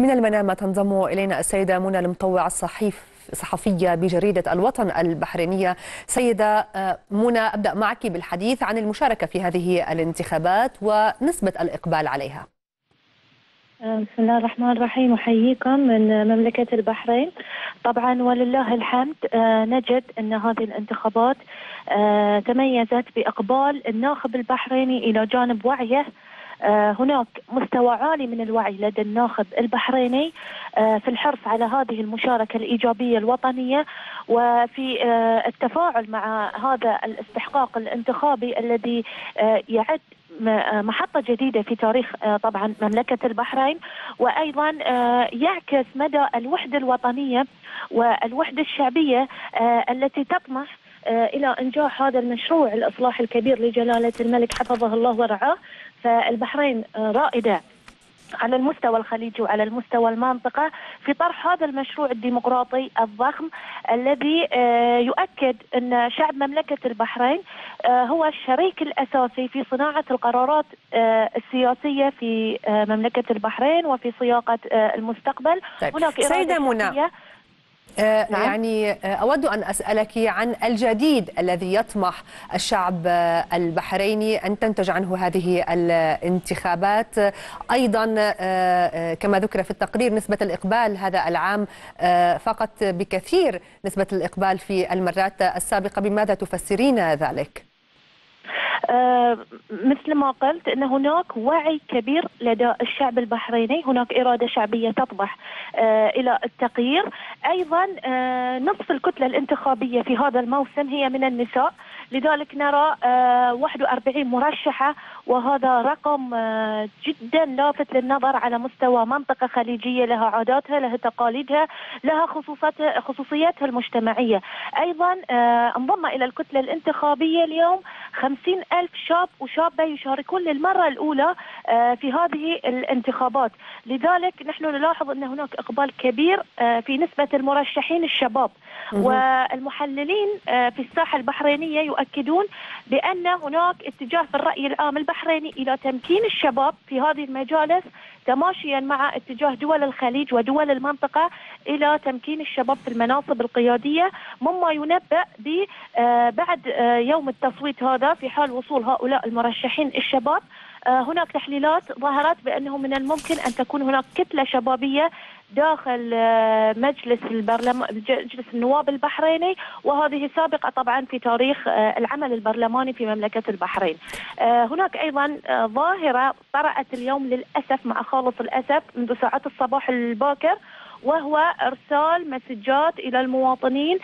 من المنامة تنضم إلينا السيدة منى المطوع الصحيف صحفية بجريدة الوطن البحرينية. سيدة منى أبدأ معك بالحديث عن المشاركة في هذه الانتخابات ونسبة الإقبال عليها. بسم الله الرحمن الرحيم. أحييكم من مملكة البحرين. طبعا ولله الحمد نجد أن هذه الانتخابات تميزت بإقبال الناخب البحريني إلى جانب وعيه هناك مستوى عالي من الوعي لدى الناخب البحريني في الحرص على هذه المشاركة الإيجابية الوطنية وفي التفاعل مع هذا الاستحقاق الانتخابي الذي يعد محطة جديدة في تاريخ طبعا مملكة البحرين. وأيضا يعكس مدى الوحدة الوطنية والوحدة الشعبية التي تطمح إلى انجاح هذا المشروع الإصلاح الكبير لجلالة الملك حفظه الله ورعاه فالبحرين رائدة على المستوى الخليجي وعلى المستوى المنطقة في طرح هذا المشروع الديمقراطي الضخم الذي يؤكد أن شعب مملكة البحرين هو الشريك الأساسي في صناعة القرارات السياسية في مملكة البحرين وفي صياغة المستقبل طيب. هناك سيدة منى آه يعني أود أن أسألك عن الجديد الذي يطمح الشعب البحريني. أن تنتج عنه هذه الانتخابات. أيضا آه كما ذكر في التقرير نسبة الإقبال هذا العام آه فقط بكثير نسبة الإقبال في المرات السابقة. بماذا تفسرين ذلك؟ آه مثل ما قلت إن هناك وعي كبير لدى الشعب البحريني، هناك إرادة شعبية تطمح آه إلى التغيير، أيضا آه نصف الكتلة الانتخابية في هذا الموسم هي من النساء، لذلك نرى 41 مرشحة وهذا رقم جدا لافت للنظر على مستوى منطقة خليجية. لها عاداتها، لها تقاليدها، لها خصوصاتها خصوصياتها المجتمعية، أيضا انضم إلى الكتلة الانتخابية اليوم 50 ألف شاب وشابة يشاركون للمرة الأولى في هذه الانتخابات. لذلك نحن نلاحظ أن هناك إقبال كبير في نسبة المرشحين الشباب. والمحللين في الساحة البحرينية يؤكدون بأن هناك اتجاه في الرأي العام البحريني إلى تمكين الشباب في هذه المجالس تماشيا مع اتجاه دول الخليج ودول المنطقة إلى تمكين الشباب في المناصب القيادية. مما ينبأ ب بعد يوم التصويت هذا في حال وصول هؤلاء المرشحين الشباب هناك تحليلات ظهرت بأنه من الممكن أن تكون هناك كتلة شبابية داخل مجلس البرلمان مجلس النواب البحريني وهذه سابقة طبعا في تاريخ العمل البرلماني في مملكة البحرين. هناك أيضا ظاهرة طرأت اليوم للأسف مع خالص الأسف منذ ساعات الصباح الباكر وهو إرسال مسجات إلى المواطنين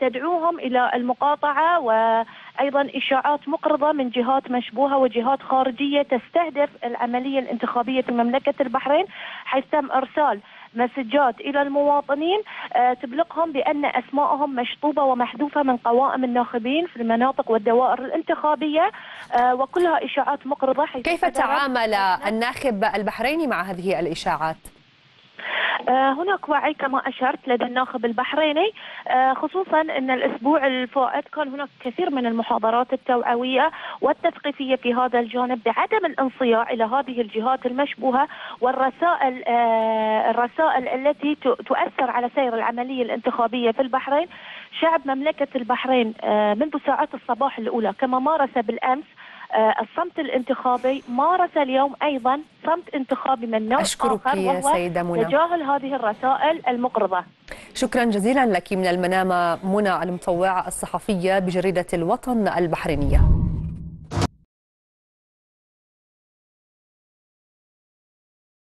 تدعوهم إلى المقاطعة وأيضا إشاعات مقرضة من جهات مشبوهة وجهات خارجية تستهدف العملية الانتخابية في مملكة البحرين حيث تم إرسال مسجات إلى المواطنين تبلغهم بأن اسمائهم مشطوبة ومحذوفة من قوائم الناخبين في المناطق والدوائر الانتخابية وكلها إشاعات مقرضة كيف تعامل الناخب البحريني مع هذه الإشاعات؟ هناك وعي كما أشرت لدى الناخب البحريني. خصوصا إن الأسبوع الفائت كان هناك كثير من المحاضرات التوعوية والتثقيفية في هذا الجانب بعدم الانصياع إلى هذه الجهات المشبوهة والرسائل الرسائل التي تؤثر على سير العملية الانتخابية في البحرين. شعب مملكة البحرين منذ ساعات الصباح الأولى كما مارس بالأمس الصمت الانتخابي مارس اليوم أيضا صمت انتخابي من نوع أشكرك آخر يا سيدة منى. تجاهل هذه الرسائل المقرضه شكرا جزيلا لك من المنامة منى المطوعه الصحفية بجريدة الوطن البحرينية